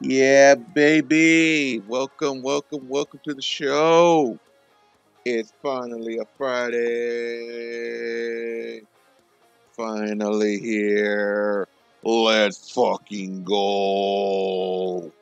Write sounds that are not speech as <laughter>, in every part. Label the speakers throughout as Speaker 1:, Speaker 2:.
Speaker 1: Yeah, baby. Welcome, welcome, welcome to the show. It's finally a Friday. Finally here. Let's fucking go.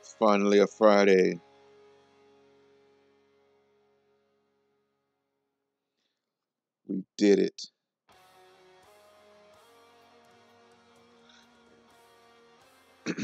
Speaker 1: It's finally a Friday. We did it. Uh,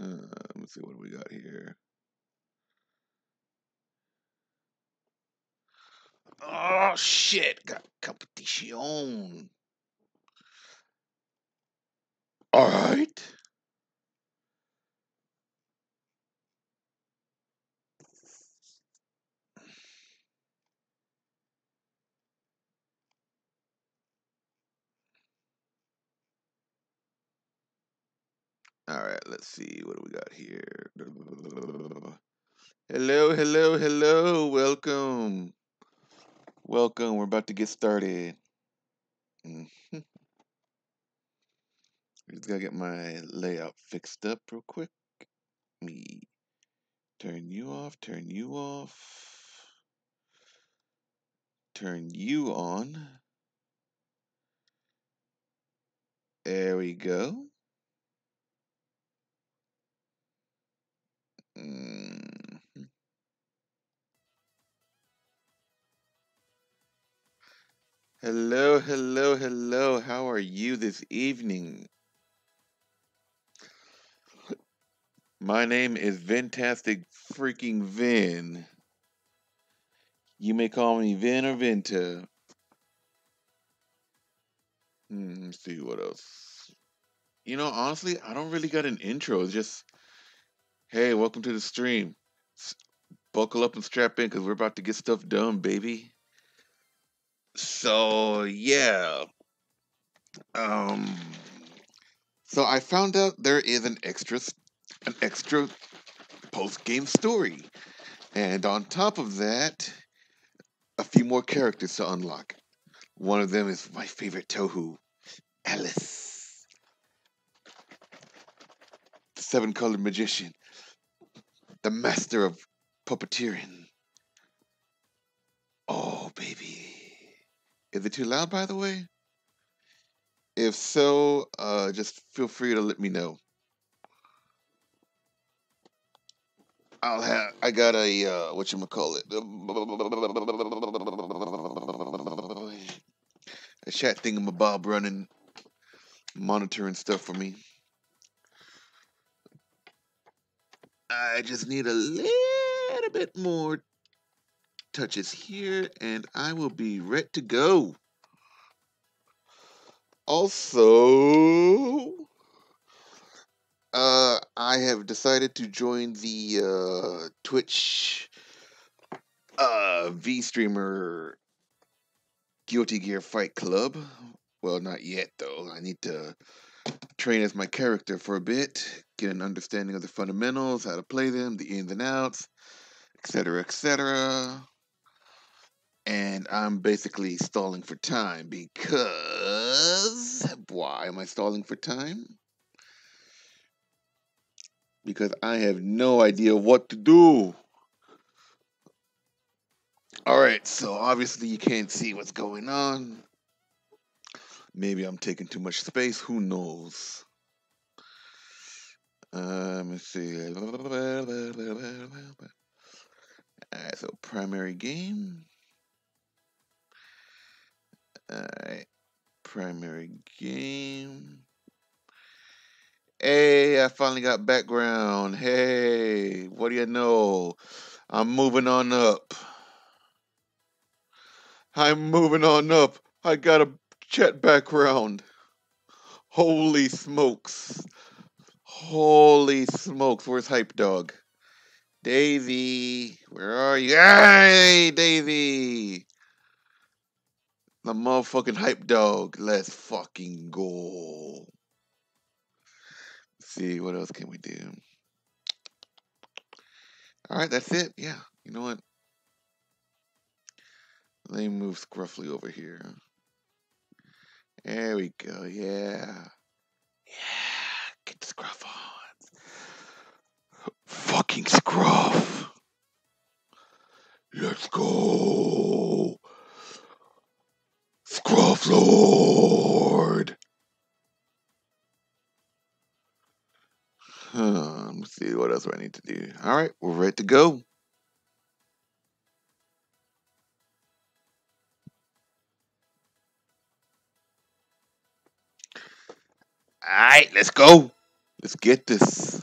Speaker 1: let me see what we got here. Oh shit! Got competition. All right. All right. Let's see what do we got here. Hello, hello, hello. Welcome. Welcome. We're about to get started. Mhm. Just gotta get my layout fixed up real quick. Me turn you off, turn you off, turn you on. There we go. Mhm. Hello, hello, hello. How are you this evening? My name is Vintastic freaking Vin. You may call me Vin or Vinta. Hmm, let's see what else. You know, honestly, I don't really got an intro. It's just, hey, welcome to the stream. Buckle up and strap in because we're about to get stuff done, baby. So yeah, um, so I found out there is an extra, an extra post game story, and on top of that, a few more characters to unlock. One of them is my favorite Touhou, Alice, the seven colored magician, the master of puppeteering. Oh, baby. Is it too loud, by the way? If so, uh, just feel free to let me know. I'll have. I got a uh, what you call it? A chat thingamabob running, monitoring stuff for me. I just need a little bit more touches here, and I will be ready to go. Also, uh, I have decided to join the uh, Twitch uh, V streamer Guilty Gear Fight Club. Well, not yet though. I need to train as my character for a bit, get an understanding of the fundamentals, how to play them, the ins and outs, etc., etc. And I'm basically stalling for time because why am I stalling for time? Because I have no idea what to do. All right, so obviously you can't see what's going on. Maybe I'm taking too much space. Who knows? Uh, let me see. Alright, so primary game. Alright, primary game. Hey, I finally got background. Hey, what do you know? I'm moving on up. I'm moving on up. I got a chat background. Holy smokes. Holy smokes. Where's Hype Dog? Daisy, where are you? Hey, Daisy! The motherfucking Hype Dog. Let's fucking go. see, what else can we do? All right, that's it. Yeah, you know what? Let me move Scruffly over here. There we go. Yeah. Yeah. Get the Scruff on. Fucking Scruff. Let's go. Scruff Lord. Huh, let's see what else do I need to do. All right, we're ready to go. All right, let's go. Let's get this.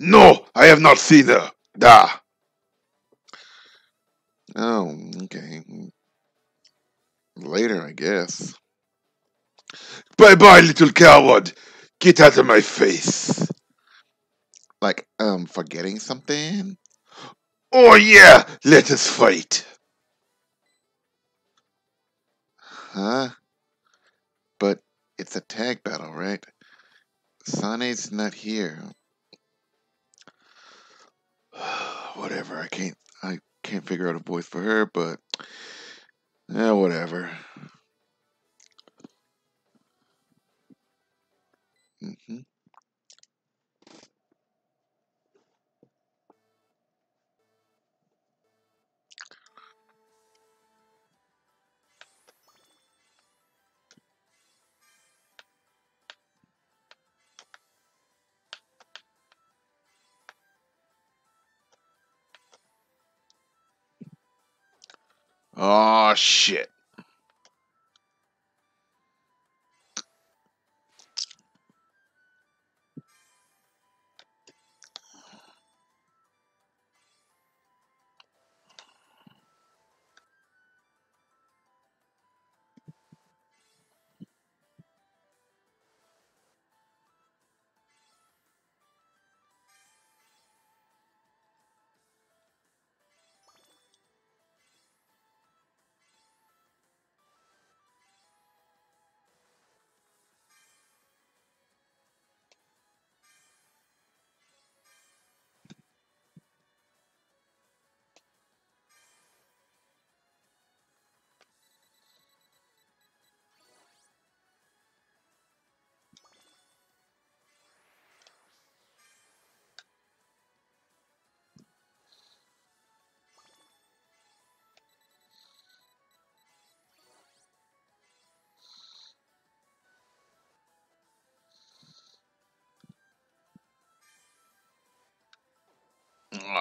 Speaker 1: No, I have not seen her. Da. Bye bye, little coward. Get out of my face. Like, um, forgetting something? Oh, yeah, let us fight. Huh? But it's a tag battle, right? Sane's not here. <sighs> whatever. I can't. I can't figure out a voice for her, but yeah, whatever. Hmm Oh shit.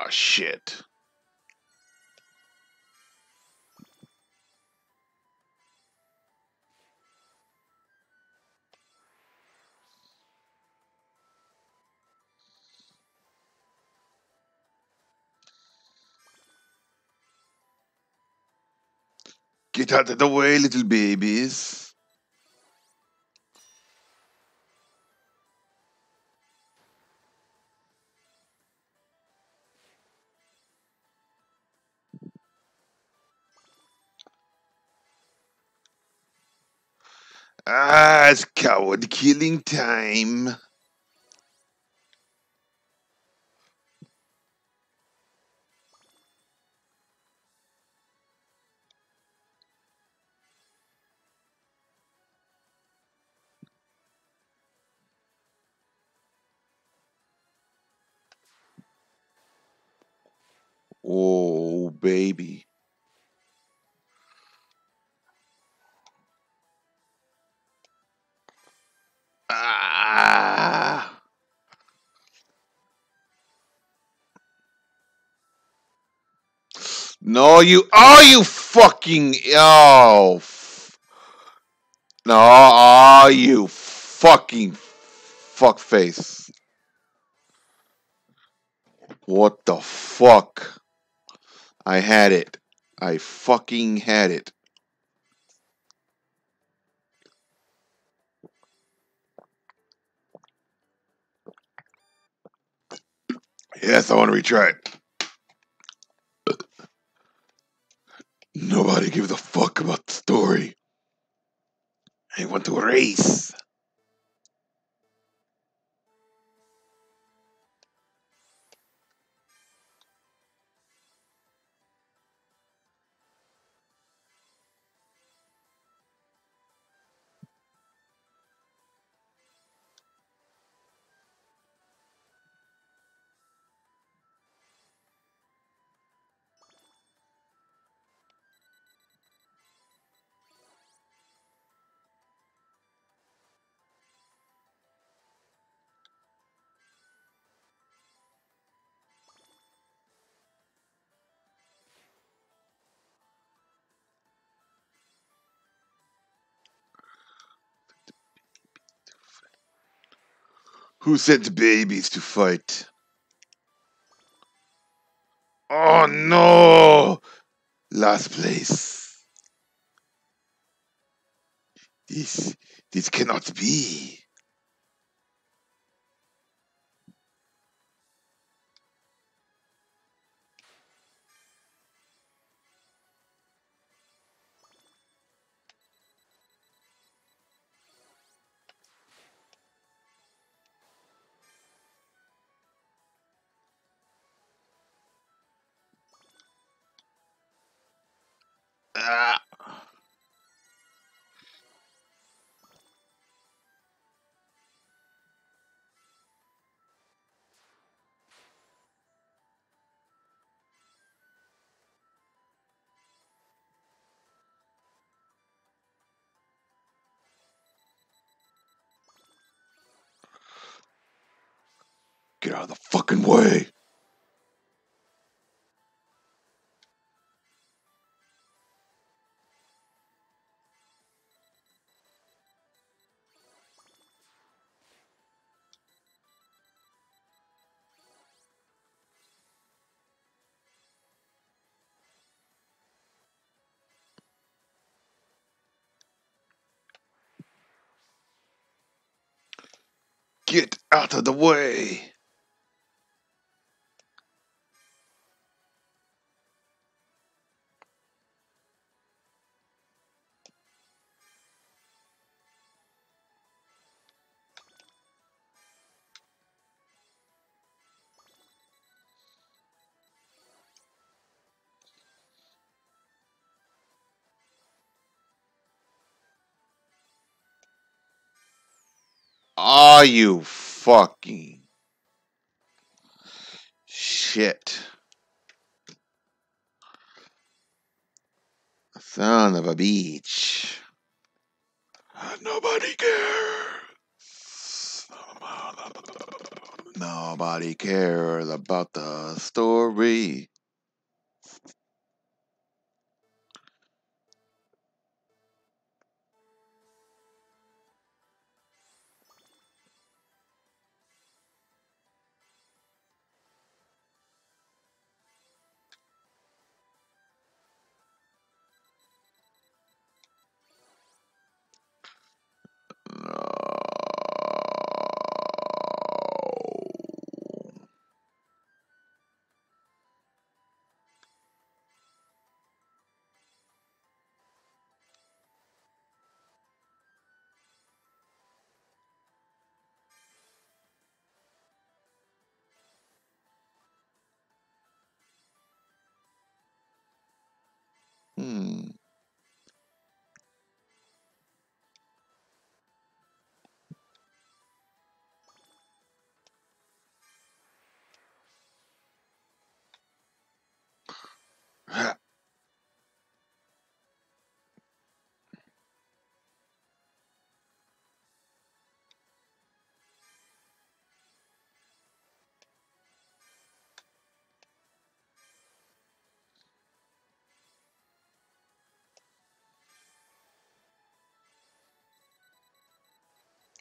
Speaker 1: Shit. Get out of the way, little babies. It's coward killing time. Oh, baby. No, you. Oh, you fucking. Oh. No, oh, you fucking fuck face. What the fuck? I had it. I fucking had it. Yes, I want to retry it. Nobody gives a fuck about the story. I want to race. Who sent babies to fight? Oh no! Last place. This this cannot be. Ah. Get out of the fucking way. Get out of the way. You fucking shit? Son of a beach. Nobody cares. Nobody cares about the story.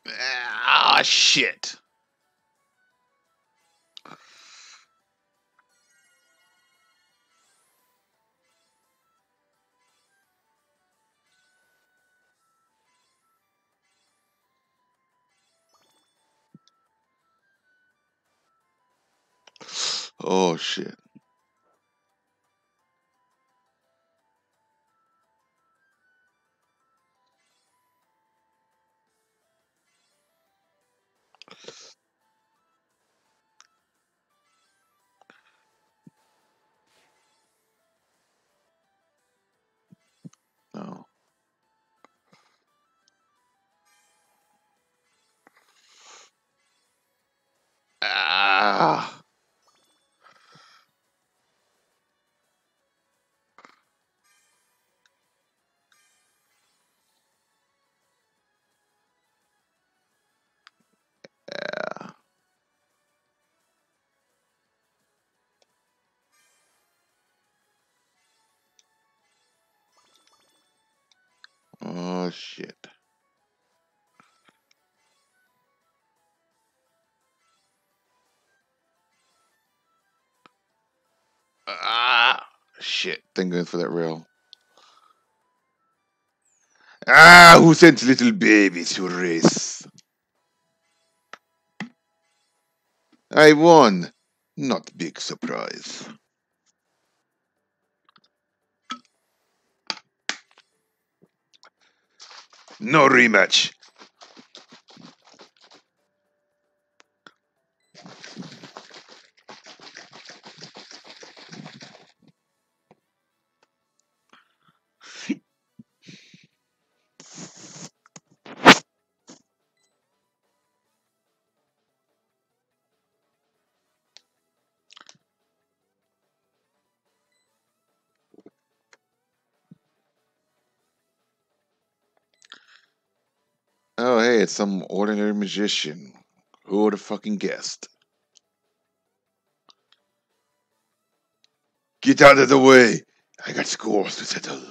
Speaker 1: Ah, shit. Oh shit. Shit. Ah. Shit. Then going for that rail. Ah, who sent little babies to race? I won. Not big surprise. No rematch. Hey, it's some ordinary magician. Who would have fucking guessed? Get out of the way. I got scores to settle.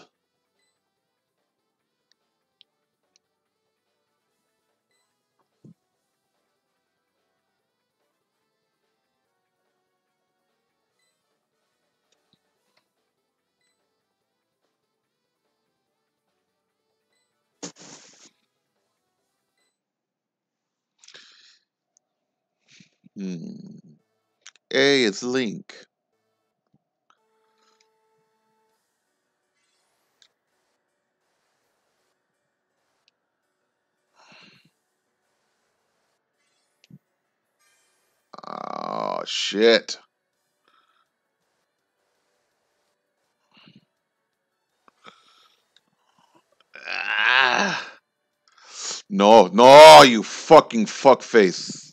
Speaker 1: It's Link. Oh, shit. Ah. No, no, you fucking fuckface.